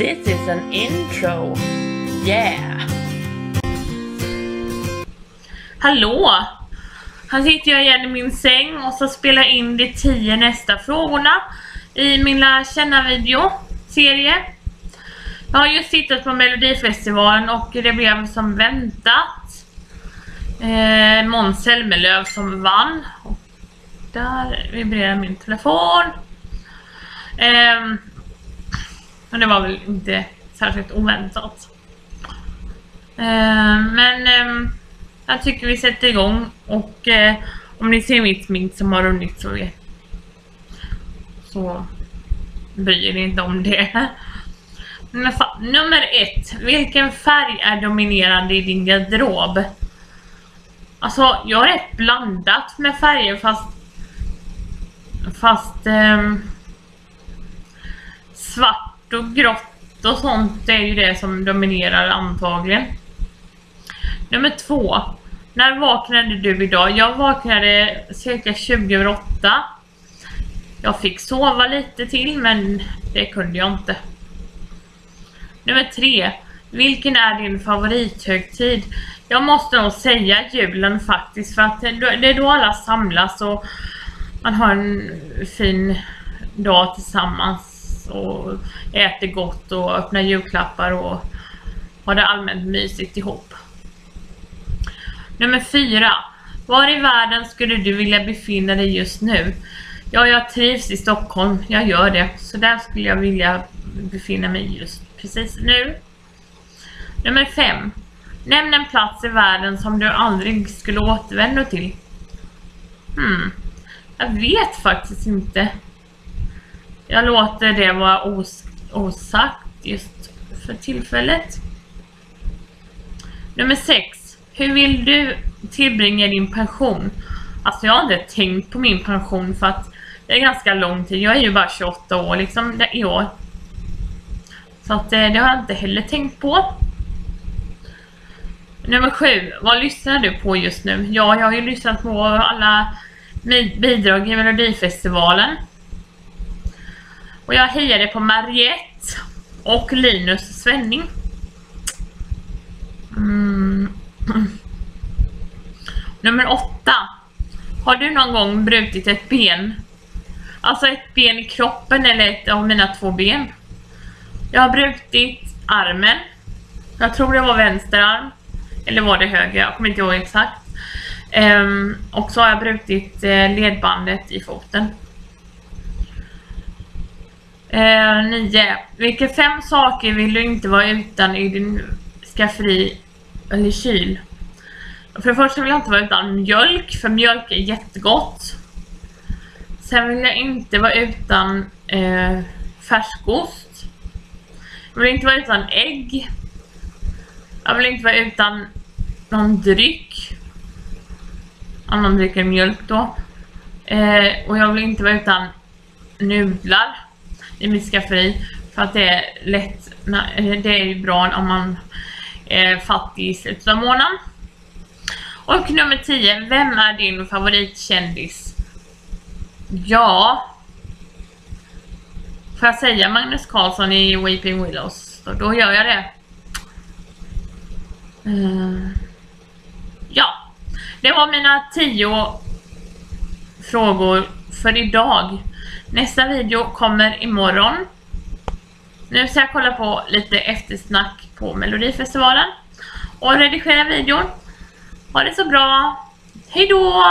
This is an intro. Yeah. Hallå! Här sitter jag igen i min säng och så spelar jag in de tio nästa frågorna i min lära känna-video serie. Jag har just tittat på Melodifestivalen och det blev som väntat. Eh, Måns Zelmerlöw som vann. Och där vibrerar min telefon. Eh, men det var väl inte särskilt oväntat. Eh, men ehm, jag tycker vi sätter igång och eh, om ni ser mitt smink som har runnit så, så bryr ni inte om det. Nummer ett. Vilken färg är dominerande i din garderob? Alltså, jag har rätt blandat med färger fast... Fast... Eh, svart och grått och sånt är ju det som dominerar antagligen. Nummer två. När vaknade du idag? Jag vaknade cirka 20 över 8. Jag fick sova lite till men det kunde jag inte. Nummer tre. Vilken är din favorithögtid? Jag måste nog säga julen faktiskt för att det är då alla samlas och man har en fin dag tillsammans och äter gott och öppnar julklappar och har det allmänt mysigt ihop. Nummer fyra. Var i världen skulle du vilja befinna dig just nu? Ja, jag trivs i Stockholm. Jag gör det. Så där skulle jag vilja befinna mig just precis nu. Nummer fem. Nämn en plats i världen som du aldrig skulle återvända till. Hmm. Jag vet faktiskt inte. Jag låter det vara os osagt just för tillfället. Nummer 6. Hur vill du tillbringa din pension? Alltså jag har inte tänkt på min pension för att det är ganska lång tid. Jag är ju bara 28 år liksom i år. Så att eh, det har jag inte heller tänkt på. Nummer 7. Vad lyssnar du på just nu? Ja, jag har ju lyssnat på alla bidrag i Melodifestivalen. Och jag hejade på Mariette och Linus Svenning. Mm. Nummer åtta. Har du någon gång brutit ett ben? Alltså ett ben i kroppen eller ett av mina två ben? Jag har brutit armen. Jag tror det var vänster arm. Eller var det höger? Jag kommer inte ihåg exakt. Um, och så har jag brutit eh, ledbandet i foten. Uh, nio. Vilka fem saker vill du inte vara utan i din skafferi eller kyl? För det första vill jag inte vara utan mjölk, för mjölk är jättegott. Sen vill jag inte vara utan eh, färskost. Jag vill inte vara utan ägg. Jag vill inte vara utan någon dryck. Om man dricker mjölk då. Eh, och jag vill inte vara utan nudlar i mitt skafferi. För att det är lätt, eh, det är ju bra om man är fattig i slutet av månaden. Och nummer 10, vem är din favoritkändis? Ja, Får jag säga Magnus Carlsson i Weeping Willows? Då, då gör jag det. Uh, ja, det var mina 10 frågor för idag. Nästa video kommer imorgon. Nu ska jag kolla på lite eftersnack på Melodifestivalen och redigera videon. Ha det så bra. Hej då!